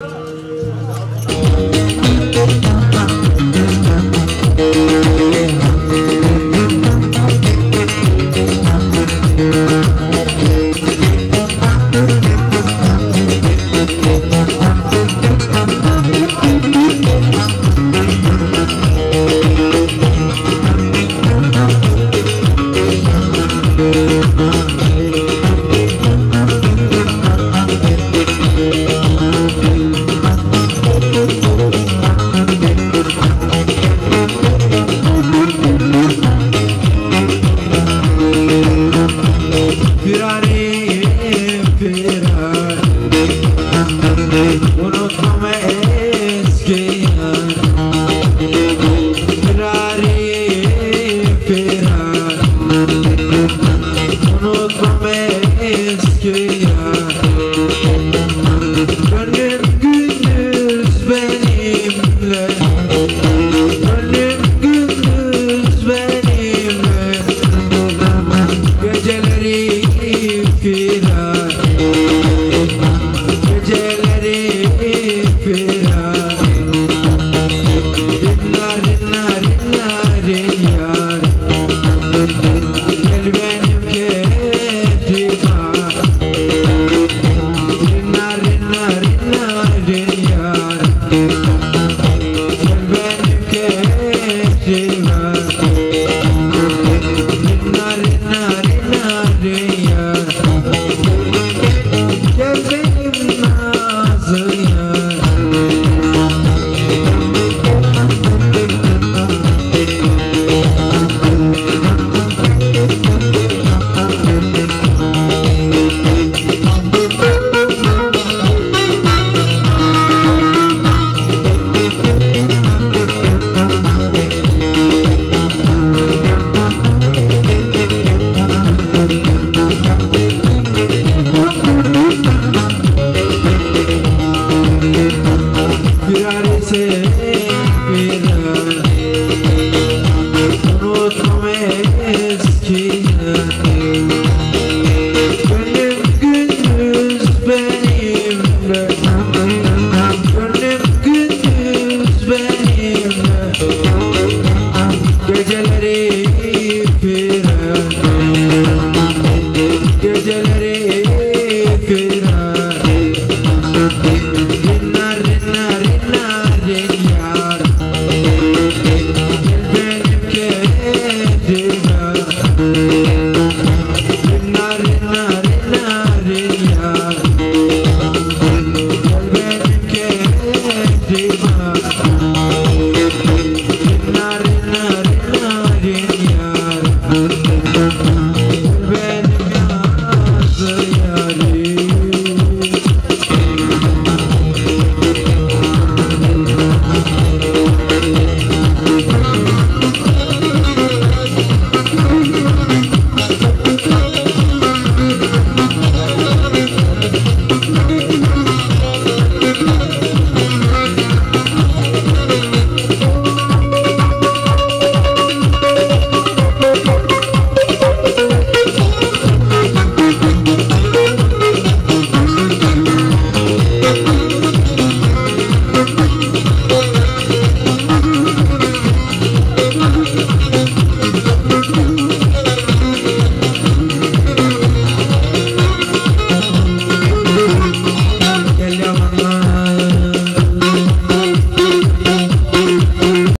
Firari eski